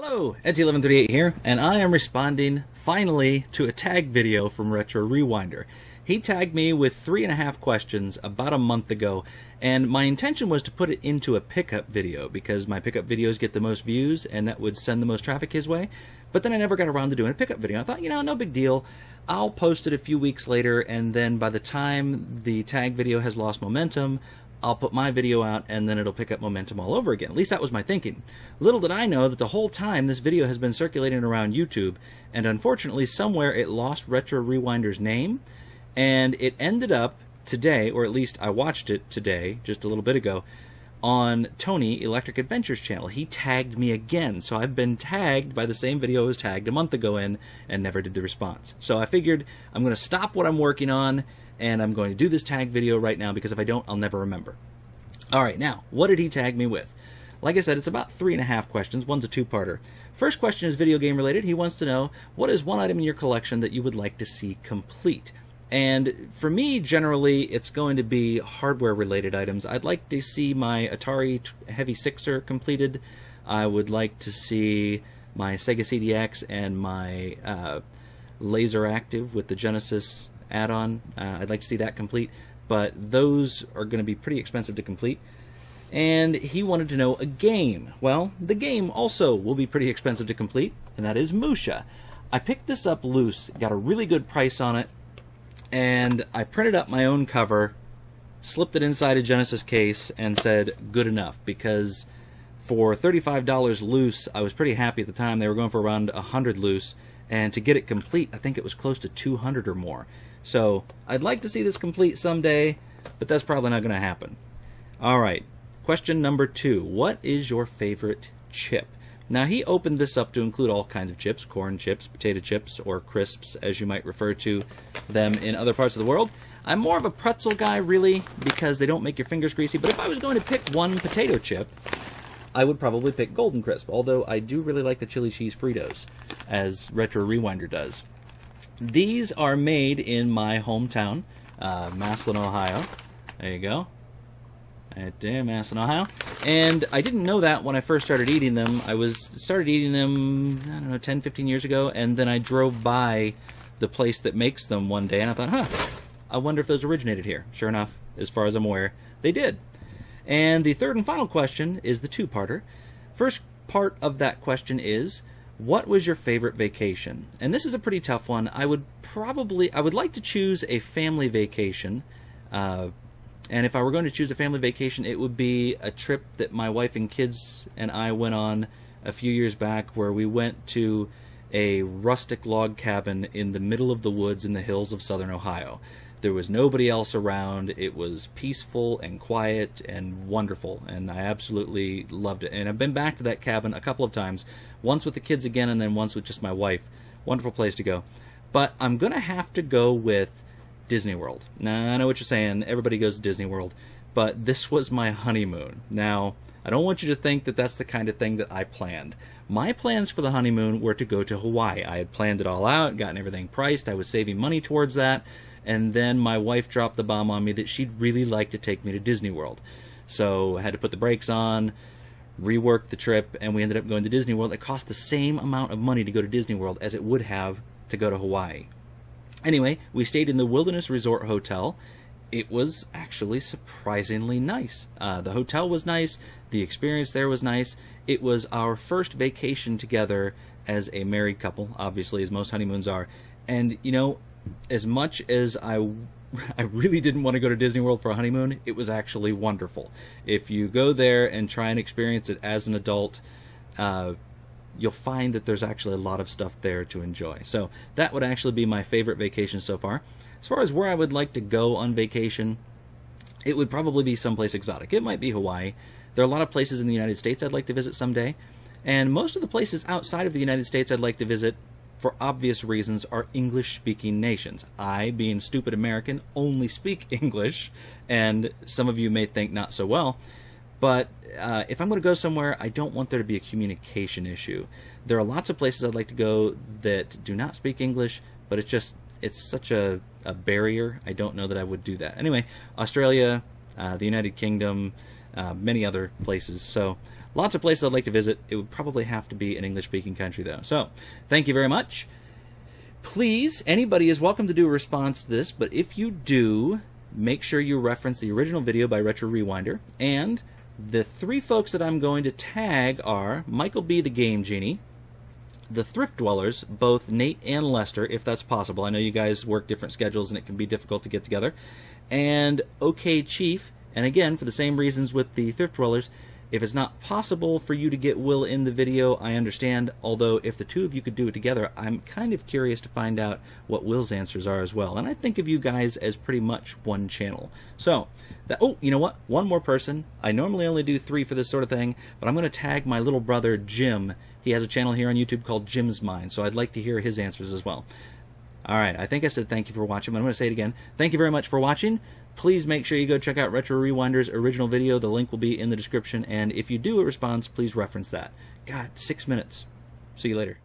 Hello, Ed1138 here, and I am responding finally to a tag video from Retro Rewinder. He tagged me with three and a half questions about a month ago, and my intention was to put it into a pickup video because my pickup videos get the most views and that would send the most traffic his way. But then I never got around to doing a pickup video. I thought, you know, no big deal. I'll post it a few weeks later, and then by the time the tag video has lost momentum, I'll put my video out and then it'll pick up momentum all over again. At least that was my thinking. Little did I know that the whole time this video has been circulating around YouTube, and unfortunately, somewhere it lost Retro Rewinder's name, and it ended up today, or at least I watched it today, just a little bit ago, on Tony Electric Adventures channel. He tagged me again, so I've been tagged by the same video I was tagged a month ago in and never did the response. So I figured I'm going to stop what I'm working on and I'm going to do this tag video right now because if I don't, I'll never remember. All right, now, what did he tag me with? Like I said, it's about three and a half questions. One's a two-parter. First question is video game related. He wants to know, what is one item in your collection that you would like to see complete? And for me, generally, it's going to be hardware related items. I'd like to see my Atari Heavy Sixer completed. I would like to see my Sega CDX and my uh, Laser Active with the Genesis add-on. Uh, I'd like to see that complete, but those are going to be pretty expensive to complete. And he wanted to know a game. Well, the game also will be pretty expensive to complete, and that is Musha. I picked this up loose, got a really good price on it, and I printed up my own cover, slipped it inside a Genesis case, and said good enough because for $35 loose, I was pretty happy at the time. They were going for around 100 loose, and to get it complete, I think it was close to 200 or more. So I'd like to see this complete someday, but that's probably not going to happen. All right, question number two. What is your favorite chip? Now he opened this up to include all kinds of chips, corn chips, potato chips, or crisps, as you might refer to them in other parts of the world. I'm more of a pretzel guy, really, because they don't make your fingers greasy. But if I was going to pick one potato chip, I would probably pick Golden Crisp, although I do really like the chili cheese Fritos, as Retro Rewinder does. These are made in my hometown, uh, Massillon, Ohio. There you go. Right there, Massillon, Ohio. And I didn't know that when I first started eating them. I was started eating them, I don't know, 10, 15 years ago, and then I drove by the place that makes them one day, and I thought, huh, I wonder if those originated here. Sure enough, as far as I'm aware, they did. And the third and final question is the two-parter. First part of that question is, what was your favorite vacation? And this is a pretty tough one. I would probably, I would like to choose a family vacation. Uh, and if I were going to choose a family vacation, it would be a trip that my wife and kids and I went on a few years back where we went to a rustic log cabin in the middle of the woods in the hills of southern Ohio. There was nobody else around. It was peaceful and quiet and wonderful, and I absolutely loved it. And I've been back to that cabin a couple of times, once with the kids again, and then once with just my wife. Wonderful place to go. But I'm going to have to go with Disney World. Now, I know what you're saying. Everybody goes to Disney World. But this was my honeymoon. Now, I don't want you to think that that's the kind of thing that I planned. My plans for the honeymoon were to go to Hawaii. I had planned it all out, gotten everything priced. I was saving money towards that and then my wife dropped the bomb on me that she'd really like to take me to Disney World. So I had to put the brakes on, rework the trip, and we ended up going to Disney World. It cost the same amount of money to go to Disney World as it would have to go to Hawaii. Anyway, we stayed in the Wilderness Resort Hotel. It was actually surprisingly nice. Uh, the hotel was nice. The experience there was nice. It was our first vacation together as a married couple, obviously, as most honeymoons are. And, you know, as much as I I really didn't want to go to Disney World for a honeymoon, it was actually wonderful. If you go there and try and experience it as an adult, uh, you'll find that there's actually a lot of stuff there to enjoy. So that would actually be my favorite vacation so far. As far as where I would like to go on vacation, it would probably be someplace exotic. It might be Hawaii. There are a lot of places in the United States I'd like to visit someday. And most of the places outside of the United States I'd like to visit for obvious reasons, are English speaking nations. I, being stupid American, only speak English, and some of you may think not so well. But uh, if I'm going to go somewhere, I don't want there to be a communication issue. There are lots of places I'd like to go that do not speak English, but it's just it's such a, a barrier. I don't know that I would do that. Anyway, Australia, uh, the United Kingdom, uh, many other places. So lots of places I'd like to visit. It would probably have to be an English speaking country, though. So, thank you very much. Please, anybody is welcome to do a response to this, but if you do, make sure you reference the original video by Retro Rewinder. And the three folks that I'm going to tag are Michael B. the Game Genie, the Thrift Dwellers, both Nate and Lester, if that's possible. I know you guys work different schedules and it can be difficult to get together. And OK Chief, and again, for the same reasons with the Thrift Dwellers, if it's not possible for you to get Will in the video, I understand. Although, if the two of you could do it together, I'm kind of curious to find out what Will's answers are as well. And I think of you guys as pretty much one channel. So, that, oh, you know what? One more person. I normally only do three for this sort of thing, but I'm going to tag my little brother, Jim. He has a channel here on YouTube called Jim's Mind, so I'd like to hear his answers as well. All right, I think I said thank you for watching, but I'm going to say it again. Thank you very much for watching. Please make sure you go check out Retro Rewinder's original video. The link will be in the description, and if you do a response, please reference that. God, six minutes. See you later.